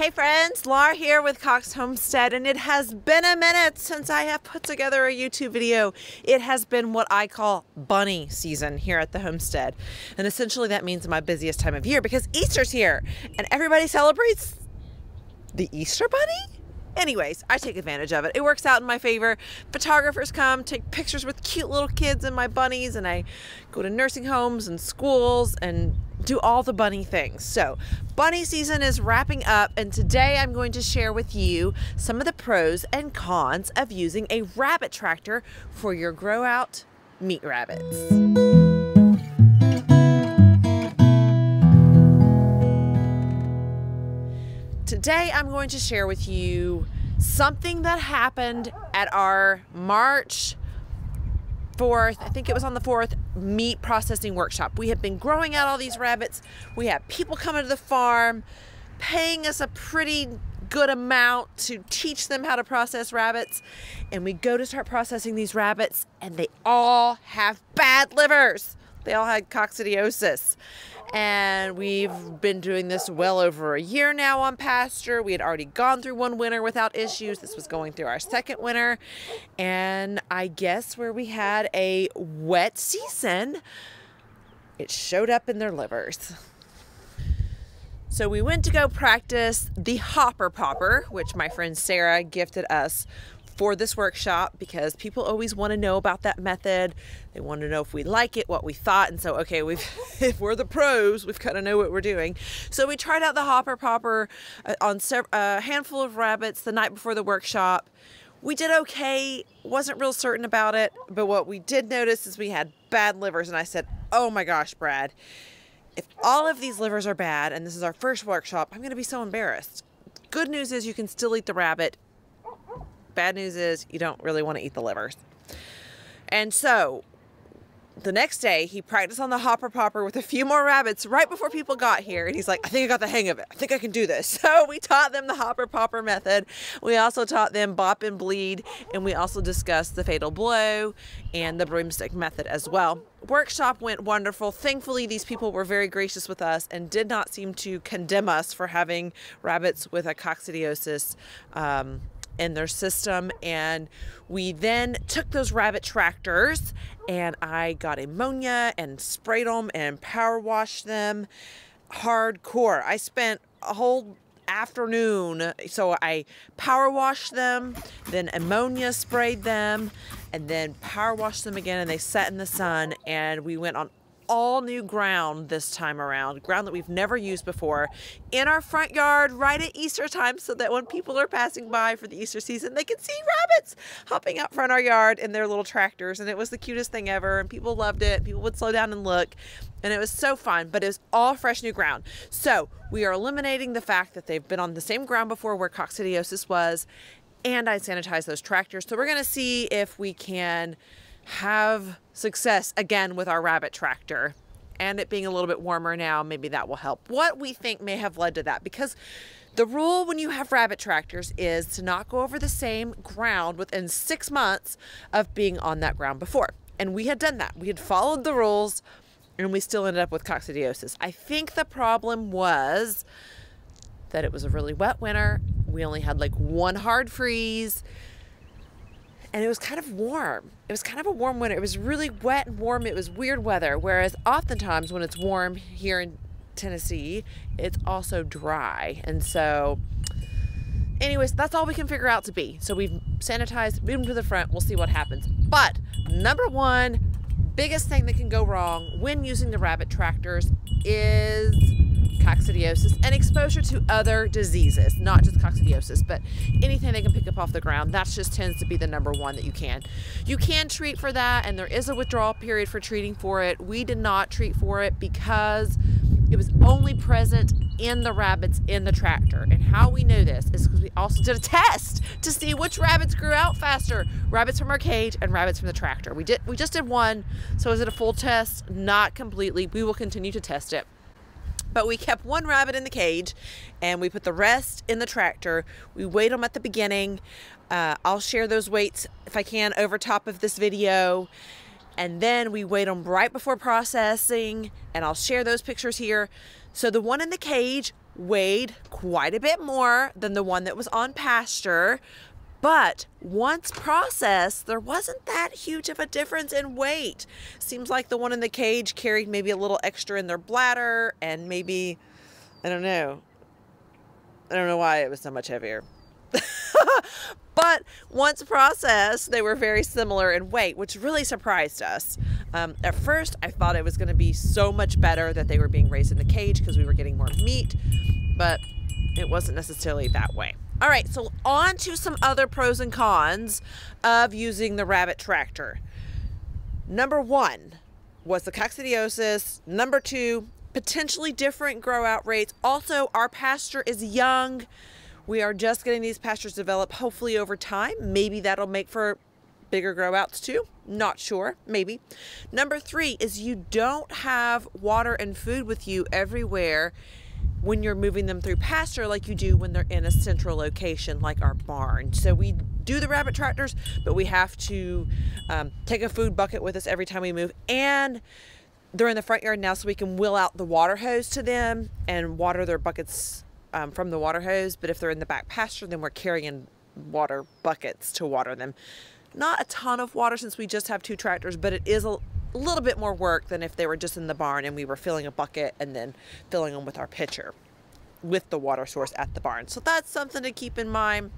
Hey friends, Laura here with Cox Homestead, and it has been a minute since I have put together a YouTube video. It has been what I call bunny season here at the homestead. And essentially that means my busiest time of year because Easter's here and everybody celebrates the Easter bunny? Anyways, I take advantage of it. It works out in my favor. Photographers come, take pictures with cute little kids and my bunnies, and I go to nursing homes and schools and do all the bunny things. So, bunny season is wrapping up, and today I'm going to share with you some of the pros and cons of using a rabbit tractor for your grow out meat rabbits. Today, I'm going to share with you something that happened at our March 4th, I think it was on the 4th, meat processing workshop. We have been growing out all these rabbits. We have people coming to the farm paying us a pretty good amount to teach them how to process rabbits. And we go to start processing these rabbits, and they all have bad livers. They all had coccidiosis and we've been doing this well over a year now on pasture. We had already gone through one winter without issues. This was going through our second winter, and I guess where we had a wet season, it showed up in their livers. So we went to go practice the hopper popper, which my friend Sarah gifted us for this workshop because people always want to know about that method. They want to know if we like it, what we thought. And so, okay, we've if we're the pros, we've got to know what we're doing. So we tried out the hopper popper uh, on a handful of rabbits the night before the workshop. We did okay, wasn't real certain about it, but what we did notice is we had bad livers. And I said, oh my gosh, Brad, if all of these livers are bad and this is our first workshop, I'm going to be so embarrassed. Good news is you can still eat the rabbit Bad news is you don't really want to eat the livers. And so the next day he practiced on the hopper popper with a few more rabbits right before people got here and he's like i think i got the hang of it. I think i can do this. So we taught them the hopper popper method. We also taught them bop and bleed and we also discussed the fatal blow and the broomstick method as well. Workshop went wonderful. Thankfully these people were very gracious with us and did not seem to condemn us for having rabbits with a coccidiosis um, in their system. And we then took those rabbit tractors and I got ammonia and sprayed them and power washed them hardcore. I spent a whole afternoon. So I power washed them, then ammonia sprayed them, and then power washed them again. And they sat in the sun. And we went on all new ground this time around, ground that we've never used before, in our front yard right at Easter time so that when people are passing by for the Easter season, they can see rabbits hopping out front our yard in their little tractors. And it was the cutest thing ever. And people loved it. People would slow down and look. And it was so fun, but it was all fresh new ground. So we are eliminating the fact that they've been on the same ground before where coccidiosis was. And I sanitized those tractors. So we're going to see if we can have success again with our rabbit tractor and it being a little bit warmer now, maybe that will help. What we think may have led to that because the rule when you have rabbit tractors is to not go over the same ground within six months of being on that ground before. And we had done that. We had followed the rules and we still ended up with coccidiosis. I think the problem was that it was a really wet winter. We only had like one hard freeze and it was kind of warm. It was kind of a warm winter. It was really wet and warm. It was weird weather. Whereas oftentimes when it's warm here in Tennessee, it's also dry. And so, anyways, that's all we can figure out to be. So we've sanitized, moved them to the front. We'll see what happens. But number one, biggest thing that can go wrong when using the rabbit tractors is coccidiosis and exposure to other diseases, not just coccidiosis, but anything they can pick up off the ground. That just tends to be the number one that you can. You can treat for that, and there is a withdrawal period for treating for it. We did not treat for it because it was only present in the rabbits in the tractor. And how we knew this is because we also did a test to see which rabbits grew out faster. Rabbits from our cage and rabbits from the tractor. We did we just did one. So is it a full test? Not completely. We will continue to test it. But we kept one rabbit in the cage and we put the rest in the tractor. We weighed them at the beginning. Uh, I'll share those weights if I can over top of this video. And then we weighed them right before processing and I'll share those pictures here. So the one in the cage weighed quite a bit more than the one that was on pasture. But once processed, there wasn't that huge of a difference in weight. Seems like the one in the cage carried maybe a little extra in their bladder and maybe, I don't know. I don't know why it was so much heavier. but once processed, they were very similar in weight, which really surprised us. Um, at first, I thought it was going to be so much better that they were being raised in the cage because we were getting more meat, but it wasn't necessarily that way. All right, so on to some other pros and cons of using the rabbit tractor. Number one was the coccidiosis. Number two, potentially different grow out rates. Also, our pasture is young. We are just getting these pastures developed, hopefully over time. Maybe that'll make for bigger grow outs too. Not sure, maybe. Number three is you don't have water and food with you everywhere when you're moving them through pasture like you do when they're in a central location like our barn. So we do the rabbit tractors, but we have to um, take a food bucket with us every time we move. And they're in the front yard now, so we can wheel out the water hose to them and water their buckets um, from the water hose. But if they're in the back pasture, then we're carrying water buckets to water them. Not a ton of water since we just have two tractors, but it is a little bit more work than if they were just in the barn and we were filling a bucket and then filling them with our pitcher with the water source at the barn. So that's something to keep in mind.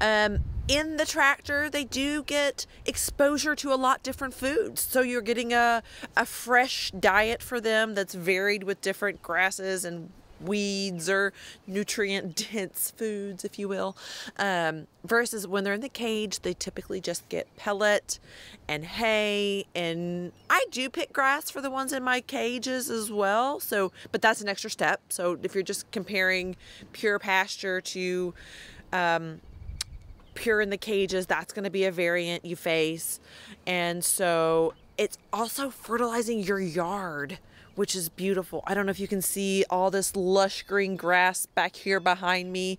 Um, in the tractor, they do get exposure to a lot different foods. So you're getting a, a fresh diet for them that's varied with different grasses and weeds or nutrient dense foods, if you will. Um, versus when they're in the cage, they typically just get pellet and hay. And I do pick grass for the ones in my cages as well. So, but that's an extra step. So if you're just comparing pure pasture to, um, pure in the cages, that's going to be a variant you face. And so it's also fertilizing your yard which is beautiful. I don't know if you can see all this lush green grass back here behind me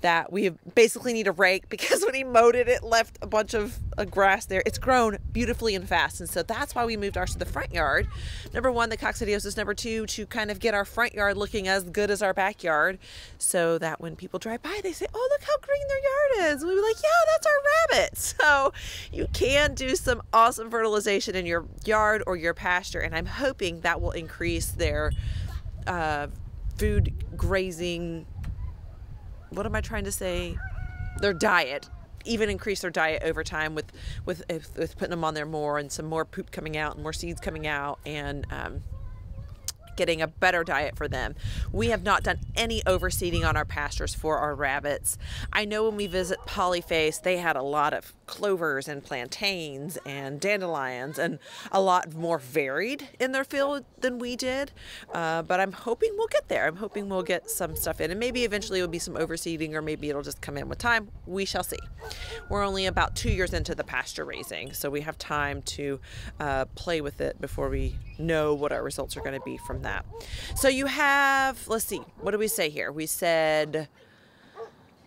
that we basically need a rake because when he mowed it, it left a bunch of uh, grass there. It's grown beautifully and fast. And so that's why we moved ours to the front yard. Number one, the coccidiosis. Number two, to kind of get our front yard looking as good as our backyard so that when people drive by, they say, oh, look how green their yard is. And we be like, yeah, that's our rabbit. So you can do some awesome fertilization in your yard or your pasture. And I'm hoping that will increase their uh, food grazing what am I trying to say? Their diet even increase their diet over time with with with putting them on there more and some more poop coming out and more seeds coming out and um, getting a better diet for them. We have not done any overseeding on our pastures for our rabbits. I know when we visit Polyface, they had a lot of clovers and plantains and dandelions and a lot more varied in their field than we did. Uh, but I'm hoping we'll get there. I'm hoping we'll get some stuff in and maybe eventually it'll be some overseeding or maybe it'll just come in with time. We shall see. We're only about two years into the pasture raising, so we have time to uh, play with it before we know what our results are going to be from that. So you have, let's see, what do we say here? We said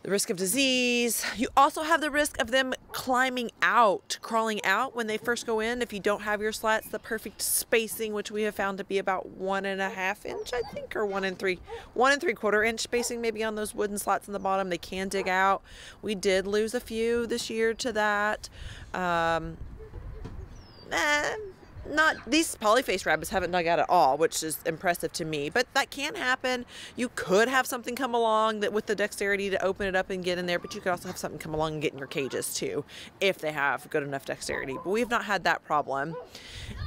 the risk of disease. You also have the risk of them climbing out, crawling out when they first go in. If you don't have your slats, the perfect spacing, which we have found to be about one and a half inch, I think, or one and three, one and three quarter inch spacing, maybe on those wooden slats in the bottom. They can dig out. We did lose a few this year to that. Um, eh, not these polyface rabbits haven't dug out at all, which is impressive to me. But that can happen. You could have something come along that with the dexterity to open it up and get in there, but you could also have something come along and get in your cages too, if they have good enough dexterity. But we've not had that problem.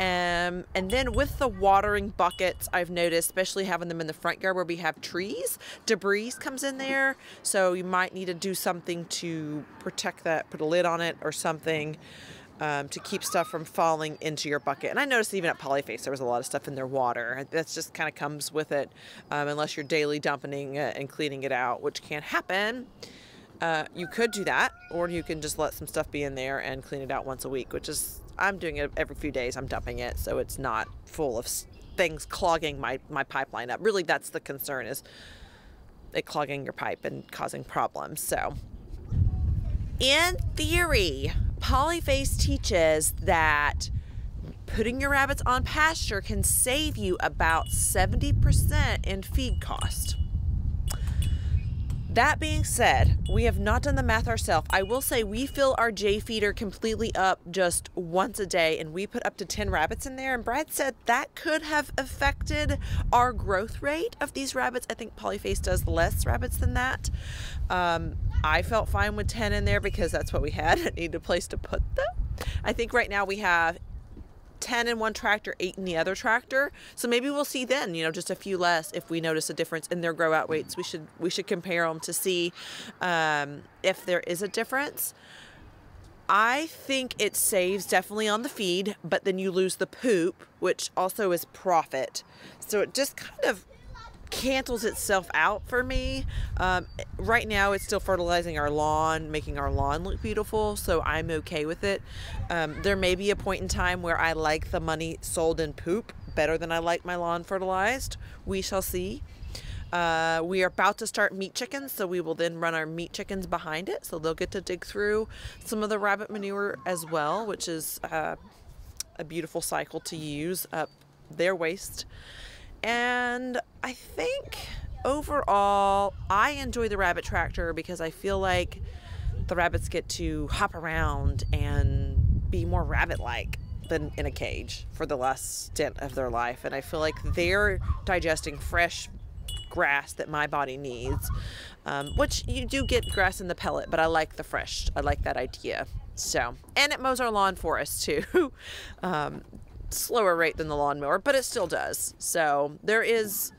Um, and then with the watering buckets, I've noticed, especially having them in the front yard where we have trees, debris comes in there. So you might need to do something to protect that, put a lid on it or something um, to keep stuff from falling into your bucket. And I noticed even at Polyface there was a lot of stuff in their water. That's just kind of comes with it, um, unless you're daily dumping it and cleaning it out, which can happen. Uh, you could do that, or you can just let some stuff be in there and clean it out once a week, which is I'm doing it every few days. I'm dumping it, so it's not full of things clogging my my pipeline up. Really, that's the concern is it clogging your pipe and causing problems. So, in theory, Polyface teaches that putting your rabbits on pasture can save you about 70% in feed cost. That being said, we have not done the math ourselves. I will say we fill our J feeder completely up just once a day and we put up to 10 rabbits in there. And Brad said that could have affected our growth rate of these rabbits. I think Polyface does less rabbits than that. Um, I felt fine with 10 in there because that's what we had. I needed a place to put them. I think right now we have 10 in one tractor, 8 in the other tractor. So maybe we'll see then, you know, just a few less if we notice a difference in their grow out weights. We should we should compare them to see um, if there is a difference. I think it saves definitely on the feed, but then you lose the poop, which also is profit. So it just kind of cancels itself out for me. Um, right now, it's still fertilizing our lawn, making our lawn look beautiful, so I'm okay with it. Um, there may be a point in time where I like the money sold in poop better than I like my lawn fertilized. We shall see. Uh, we are about to start meat chickens, so we will then run our meat chickens behind it, so they'll get to dig through some of the rabbit manure as well, which is uh, a beautiful cycle to use up their waste. And I think overall, I enjoy the rabbit tractor because I feel like the rabbits get to hop around and be more rabbit like than in a cage for the last stint of their life. And I feel like they're digesting fresh grass that my body needs, um, which you do get grass in the pellet, but I like the fresh. I like that idea. So, and it mows our lawn for us too. um, slower rate than the lawnmower, but it still does. So there is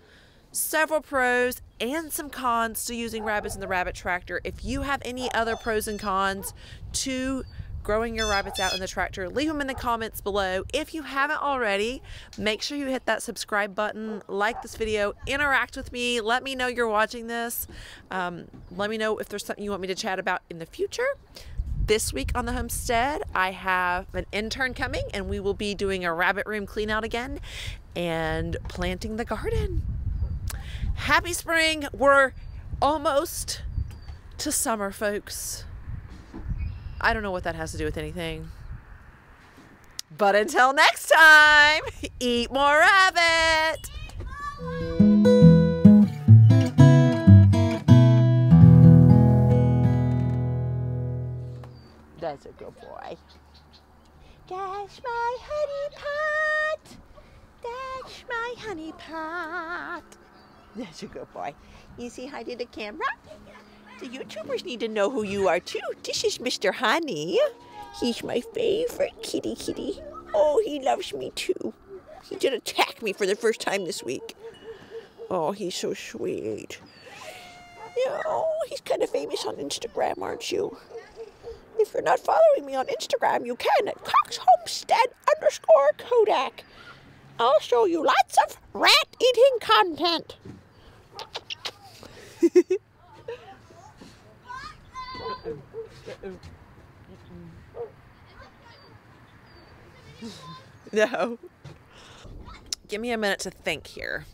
several pros and some cons to using rabbits in the rabbit tractor. If you have any other pros and cons to growing your rabbits out in the tractor, leave them in the comments below. If you haven't already, make sure you hit that subscribe button, like this video, interact with me, let me know you're watching this. Um, let me know if there's something you want me to chat about in the future. This week on the homestead, I have an intern coming and we will be doing a rabbit room clean out again and planting the garden. Happy spring. We're almost to summer, folks. I don't know what that has to do with anything. But until next time, eat more rabbit. That's a good boy. Dash my honey pot. Dash my honey pot. That's a good boy. You see hi to the camera? The YouTubers need to know who you are too. This is Mr. Honey. He's my favorite kitty kitty. Oh, he loves me too. He did attack me for the first time this week. Oh, he's so sweet. Oh, he's kind of famous on Instagram, aren't you? If you're not following me on Instagram, you can at Cox Homestead underscore Kodak. I'll show you lots of rat eating content. no. Give me a minute to think here.